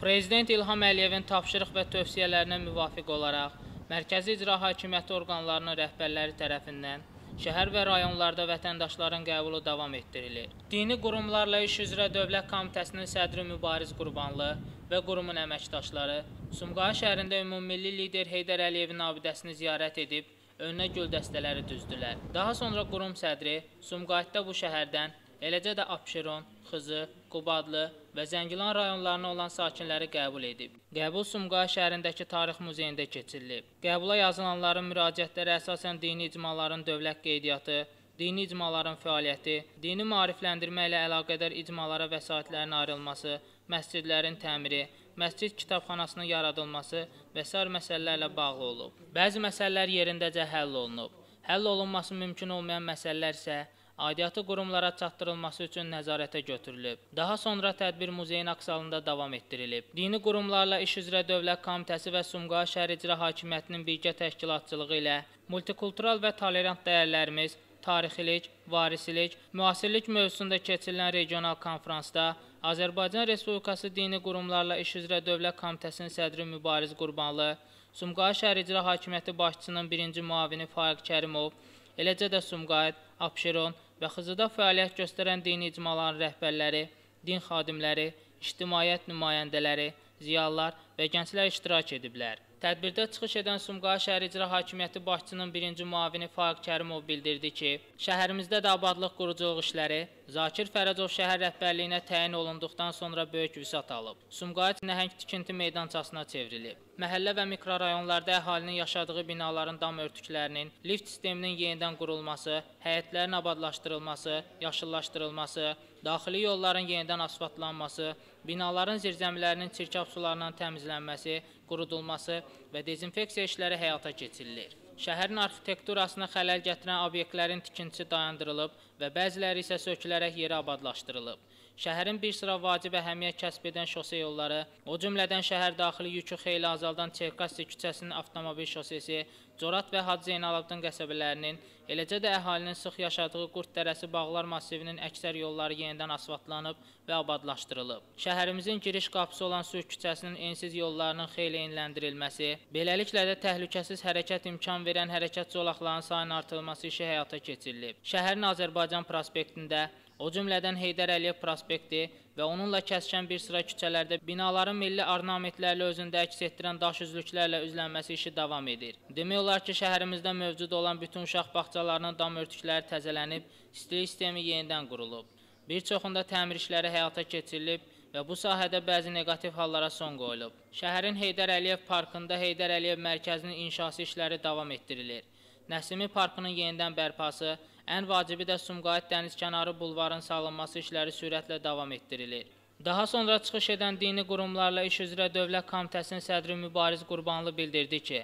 Prezident İlham Əliyevin tapşırıq və tövsiyələrinə müvafiq olaraq Mərkəzi İcra Hakimiyyəti orqanlarının rəhbərləri tərəfindən şəhər və rayonlarda vətəndaşların qəbulu davam etdirilir. Dini qurumlarla iş üzrə Dövlət Komitəsinin sədri Mübariz Qurbanlı və qurumun əməkdaşları Sumqayıt şəhərində ümummilli lider Heydər Əliyevin abidəsini ziyarət edib önünə gül dəstələri düzdülər. Daha sonra qurum sədri Sumqayıtda bu şəhərdən eləcə də Abşeron, Xızı, Qubadlı və Zəngilan rayonlarına olan sakinləri qəbul edib. Qəbul Sumqayıt şəhərindəki Tarix muzeyində keçirilib. Qəbula yazılanların müraciətləri əsasən dini icmaların dövlət qeydiyyatı, dini icmaların fəaliyyəti, dini maarifləndirmə ilə əlaqədar icmalara vəsaitlərin ayrılması, məscidlərin təmiri, məscid kitabxanasının yaradılması və sair məsələlərlə bağlı olub. Bəzi məsələlər yerindəcə həll olunub. Həll olunması mümkün olmayan məsələlər isə aidiyyatı qurumlara çatdırılması üçün nəzarətə götürülüb. Daha sonra tədbir muzeyin aksiyalında davam etdirilib. Dini qurumlarla iş üzrə Dövlət Komitəsi və Sumqayıt şəhər icra hakimiyyətinin birgə təşkilatçılığı ilə multikultural və tolerant dəyərlərimiz tarixilik, varislik, müasirlik mövzusunda keçirilən regional konfransda Azərbaycan Respublikası dini qurumlarla iş üzrə Dövlət Komitəsinin sədri Mübariz Qurbanlı, Sumqayıt şəhər icra hakimiyyəti başçısının birinci müavini Faiq Kərimov, eləcə də Sumqayıt, Abşeron və Xızıda fəaliyyət göstərən dini icmaların rəhbərləri, din xadimləri, ictimaiyyət nümayəndələri, ziyalılar və gənclər iştirak ediblər. Tədbirdə çıxış edən Sumqayıt şəhər icra hakimiyyəti başçısının birinci müavini Faiq Kərimov bildirdi ki, şəhərimizdə də abadlıq quruculuq işləri Zakir Fərəcov şəhər rəhbərliyinə təyin olunduqdan sonra böyük vüsət alıb. Sumqayıt nəhəng tikinti meydançasına çevrilib. Məhəllə və mikrorayonlarda əhalinin yaşadığı binaların dam örtüklərinin, lift sisteminin yenidən qurulması, həyətlərin abadlaşdırılması, yaşıllaşdırılması, daxili yolların yenidən asfaltlanması, binaların zirzəmilərinin çirkab sularından təmizlənməsi, qurudulması və dezinfeksiya işləri həyata keçirilir. Şəhərin arxitekturasına xələl gətirən obyektlərin tikintisi dayandırılıb və bəziləri isə sökülərək yerə abadlaşdırılıb. Şəhərin bir sıra vacib əhəmiyyət kəsb edən şose yolları, o cümlədən şəhər daxili yükü xeyli azaldan Çerkassi küçəsinin avtomobil şosesi, Corat və Hacı Zeynalabdin qəsəbələrinin, eləcə də əhalinin sıx yaşadığı Qurd Dərəsi Bağlar massivinin əksər yolları yenidən asfaltlanıb və abadlaşdırılıb. Şəhərimizin giriş qapısı olan Sülh küçəsinin ensiz yollarının xeyli enləndirilməsi, beləliklə də təhlükəsiz hərəkət imkan verən hərəkət zolaqlarının sayının artırılması işi həyata keçirilib. Şəhərin Azərbaycan prospektində O cümlədən Heydər Əliyev prospekti və onunla kəsişən bir sıra küçələrdə binaların milli ornamentlərlə özündə əks etdirən daş üzlüklərlə üzlənməsi işi davam edir. Demək olar ki, şəhərimizdə mövcud olan bütün uşaq bağçalarının dam örtükləri təzələnib, istilik sistemi yenidən qurulub. Bir çoxunda təmir işləri həyata keçirilib və bu sahədə bəzi neqativ hallara son qoyulub. Şəhərin Heydər Əliyev parkında Heydər Əliyev mərkəzinin inşası işləri davam etdirilir. Nəsimi parkının yenidən bərpası, ən vacibi də Sumqayıt dənizkənarı bulvarın salınması işləri sürətlə davam etdirilir. Daha sonra çıxış edən dini qurumlarla iş üzrə Dövlət Komitəsinin sədri Mübariz Qurbanlı bildirdi ki,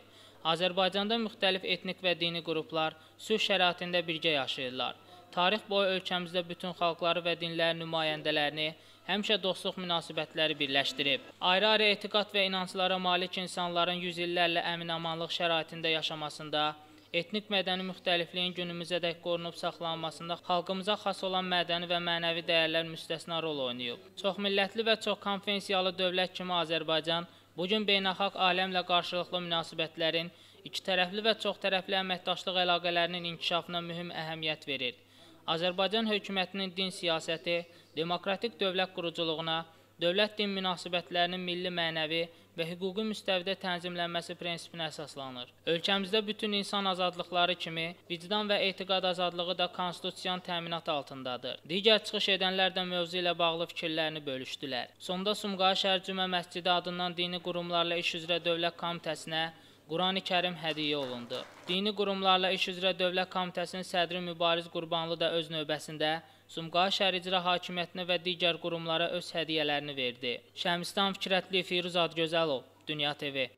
Azərbaycanda müxtəlif etnik və dini qruplar sülh şəraitində birgə yaşayırlar. Tarix boyu ölkəmizdə bütün xalqları və dinlərin nümayəndələrini həmişə dostluq münasibətləri birləşdirib. Ayrı-ayrı etiqad və inanclara malik insanların yüz illərlə əmin-amanlıq şəraitində yaşamasında etnik mədəni müxtəlifliyin günümüzədək qorunub saxlanmasında xalqımıza xas olan mədəni və mənəvi dəyərlər müstəsna rol oynayıb. Çoxmillətli və çox konfensiyalı dövlət kimi Azərbaycan bu gün beynəlxalq aləmlə qarşılıqlı münasibətlərin, ikitərəfli və çoxtərəfli əməkdaşlıq əlaqələrinin inkişafına mühüm əhəmiyyət verir. Azərbaycan hökumətinin din siyasəti demokratik dövlət quruculuğuna, dövlət-din münasibətlərinin milli mənəvi və hüquqi müstəvidə tənzimlənməsi prinsipinə əsaslanır. Ölkəmizdə bütün insan azadlıqları kimi vicdan və etiqad azadlığı da konstitusiyanın təminatı altındadır. Digər çıxış edənlər də mövzu ilə bağlı fikirlərini bölüşdülər. Sonda Sumqayıt şəhər Cümə məscidi adından dini qurumlarla iş üzrə Dövlət Komitəsinə Qurani-Kərim hədiyyə olundu. Dini qurumlarla iş üzrə Dövlət Komitəsinin sədri Mübariz Qurbanlı da öz növbəsində Sumqayıt şəhər icra hakimiyyətinə və digər qurumlara öz hədiyyələrini verdi. Şəmstan Fikrətli Firuz Adgözəlov, Dünya TV